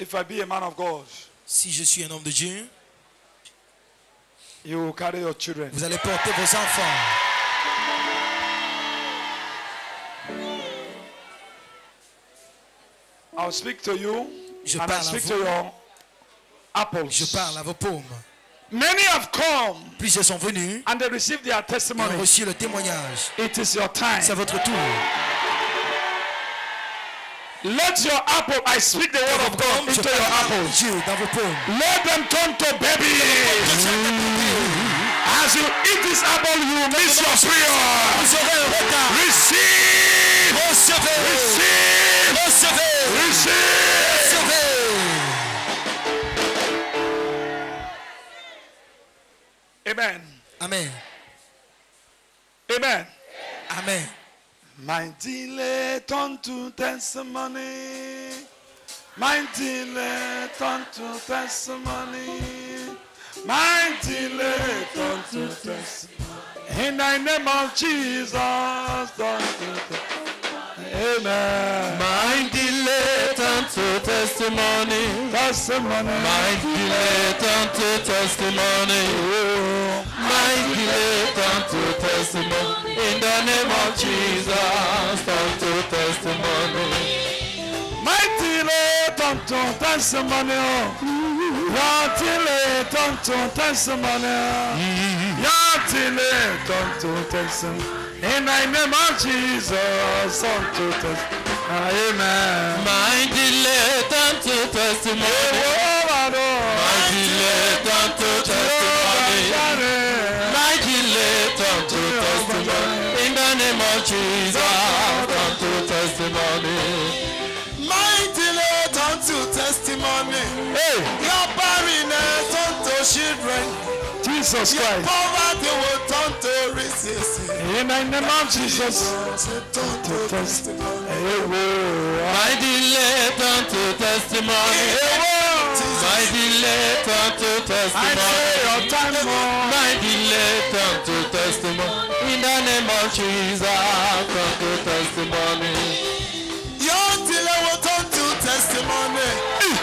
If I be a man of God, Si je suis un homme de Dieu, you will carry your children. vous allez porter vos enfants. I'll speak to you Je and parle à speak vous. to your apples. Je parle à vos paumes. Many have come Plusieurs sont venus and they received their et ont testimony. reçu le témoignage. It is your time. C'est votre tour. Let your apple, I speak the word of God into your parle à apples. Dieu dans vos paumes. Let them turn to babies. As you eat this apple, you miss your prayer. Vous aurez un retard. Receive. Receive. Receive. Amen. Amen. Amen. Amen. My delay turn to testimony. My delay turn to testimony. My delay turn to testimony. In the name of Jesus, turn to testimony. Amen. My delay turn to testimony. Testimony. My delay turn to testimony. Oh. My delay turn to testimony. In the name of Jesus, turn to testimony. Delay turn to testimony. Delay turn to testimony. Delay turn to testimony. In the name of Jesus, turn to testimony. Amen. My delay turn to testimony. My delay turn to testimony. Name of Jesus, turn to testimony. My delay turn to testimony. Your barrenness turn to children. Jesus Your Christ. poverty will turn to riches. In the name of Jesus. Turn to testimony. My delay turn to testimony. My delay turn to I say testimony. your time. My delay turn to testimony. In the name of Jesus, turn to testimony. Your delay will turn to testimony. Eh.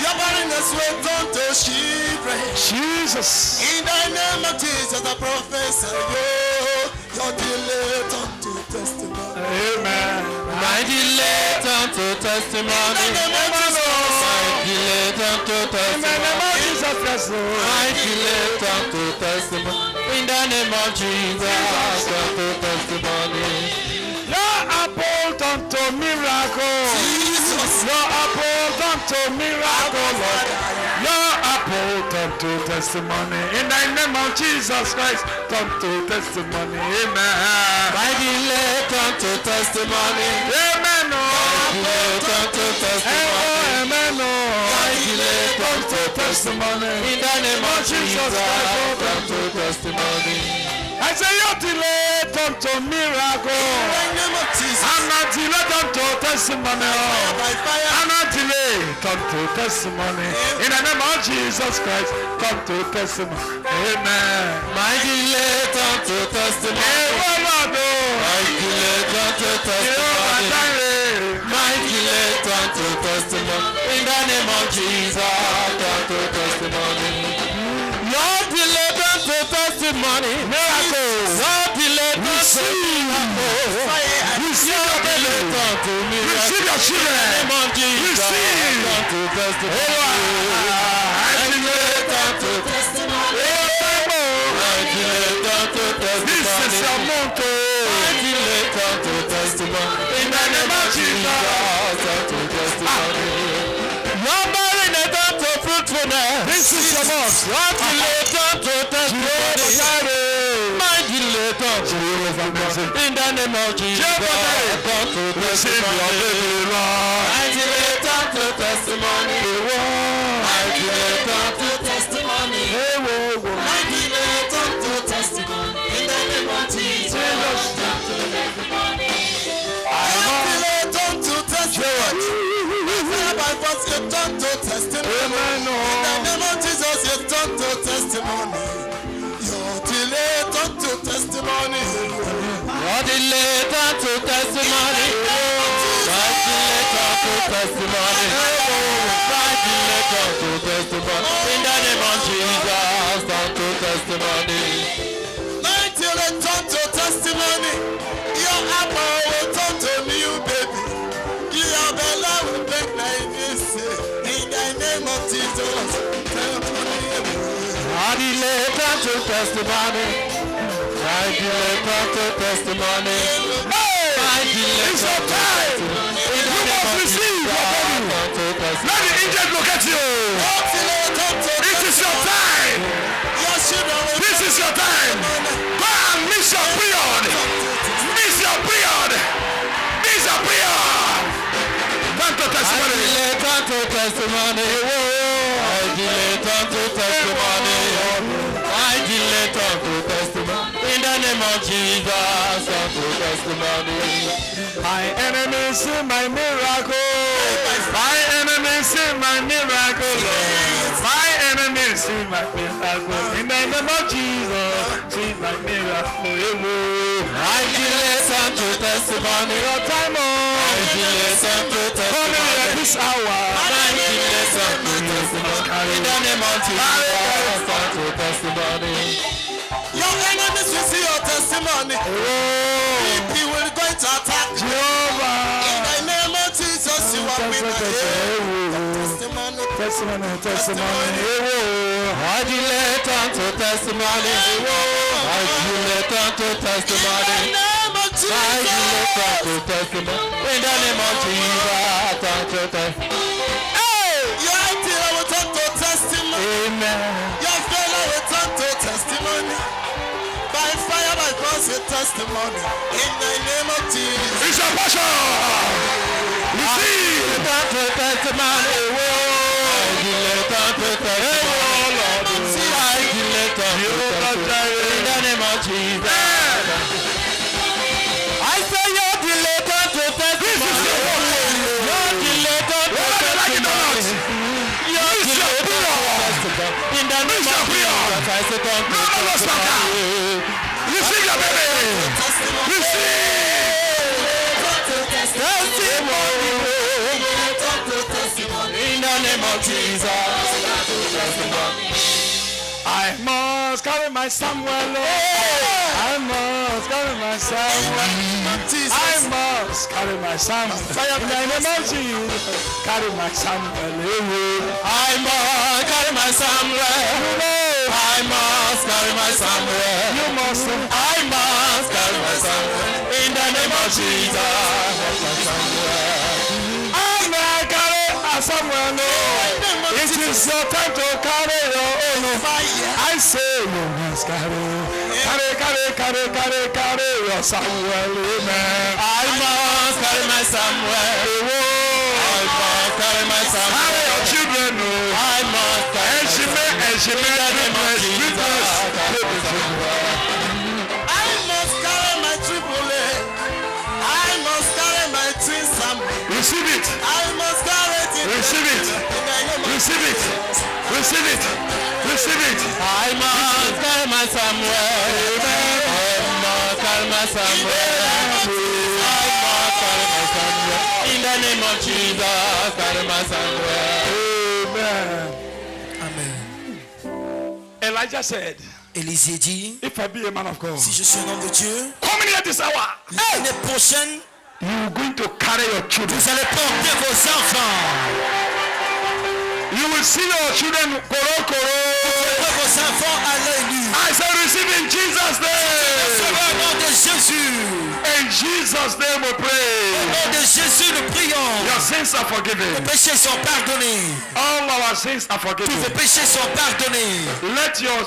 Your barrenness will turn to children. Jesus. In the name of Jesus, I prophesy you. Your delay turn to testimony. Amen. My delay turn to testimony. In the name of Jesus. My delay turn to In the name of Jesus Christ. My delay turn to testimony. In the name of Jesus, turn to testimony. Your apple turn to miracle. Jesus. Your apple turn to miracle. Lord. Your apple turn to testimony. In the name of Jesus Christ, turn to testimony. Amen. My delay turn to testimony. Amen. Turn to Testimony. In the name of Jesus, turn to testimony. I say your delay turn to In miracle. the name of Jesus. And not delay turn to testimony. Oh. By fire. And not delay turn to testimony. In the name of Jesus Christ, come to testimony. Amen. My delay turn to testimony. oh. My delay turn to testimony. My delay turn to testimony. In the name of Jesus, turn to testimony. My delay turn to oh, This is testimony. your month. oh. My to the name of Jesus, turn to testimony. Your turn to fruitfulness. This is your month. Name of Jesus, to Receive your testimony. baby, Lord. My delay to testimony. Delay turn to testimony. Hey, whoa, whoa. My delay to testimony. In the name of Jesus. To testimony. Delay turn to testimony. Fire by force, you turn to testimony. Amen. In the name of Jesus, you turn to testimony. Your delay turn to testimony. Delay turn to testimony. My delay to testimony. My testimony. In the name of Jesus, turn to testimony. It turn to testimony. Your apple will turn to new baby. Your bella will break like this. In the name of Jesus. Turn to testimony. I delay turn to testimony. I It's turn your to time. testimony. In the You must receive your Jesus, body. turn to Let the angel locate you. It is your time. Your This is your time. Go and miss your period. Miss your period. Miss your period. Turn to I testimony. delay turn to testimony. The of Jesus, turn to testimony. My enemies see my miracle. My enemies see my miracle. My enemies see my miracle. In the name of Jesus, see my miracle. I turn to testimony. Your time oh. I on. delay turn to Coming at testimony. this hour. I turn to testimony. In the name of Jesus, to testimony. Testimony. Oh, He will go to attack you. In the name of Jesus, you are winner. Testimony. Testimony, testimony. I delay turn to testimony. I delay turn to In the testimony. name of I delay turn Jesus. to testimony. In the name of Jesus, turn to testimony. Your idea will turn to testimony. Amen. Fire, by cross, a testimony. In the name of Jesus. It's your portion. Receive. Turn to testimony. I delay turn to testimony. I delay turn to testimony. In the name of Jesus. I say your delay turn to testimony. Your delay turn to Whether they like it or not. testimony. Your This is your delay turn to period. testimony. In the name This is of your period. Jesus. I say turn to No, no, no, stop now. testimony. Receive your baby. Receive. Testimony. In the name of Jesus. I must carry my Samuel. I must carry my Samuel. I must carry my Samuel. In the name of Jesus, carry my Samuel. I must carry my Samuel. I must carry my Samuel. You must. I must carry my Samuel. In the name of Jesus. I must carry a Samuel. oh. It is your time to carry your own. I say you must carry, carry, carry, carry, carry, carry your Samuel. Amen. I must carry my Samuel. I must carry my Carry your children. oh. I must carry my Eshime, Receive it. Receive it. Receive it. Receive it. I must my Samuel. I must Samuel. I must. In the name of Jesus. Amen. Amen. Elijah said, Élisée dit, if I be a man of God, si je suis un homme de Dieu, coming here this hour, l'année prochaine, you're going to carry your children. vous allez porter vos enfants. You will see your children koro koro. Vos enfants à l'œil. I say receive in Jesus' name. nom de Jésus. In Jesus' name we pray. Au nom de Jésus, nous prions. Your sins are forgiven. Vos péchés sont pardonnés. All our sins are Tous vos forgiven. péchés sont pardonnés. Let your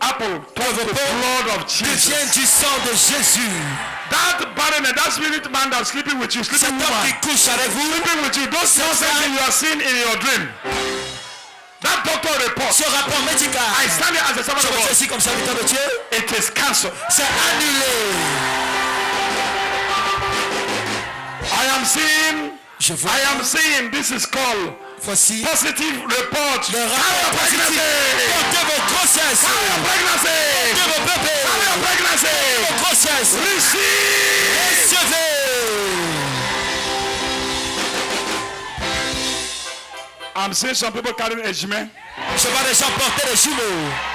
apple touch the blood of Jesus. Devient du sang de Jésus. That barren and that spirit man that's sleeping with you, sleeping woman, qui couche avec vous, sleeping with you, those nonsense things you are seeing in your dream. That doctor report, ce rapport médical, I stand here as a servant of God. ici comme serviteur de Dieu, It is cancelled. c'est annulé. I am seeing, Je vois, I am seeing, this is called voici positive report. le rapport positif. Portez vos grossesses. Portez vos bébés. Pregnancy. Vos grossesses. Recevez. I'm seeing some people carrying. Je vois des gens porter des jumeaux.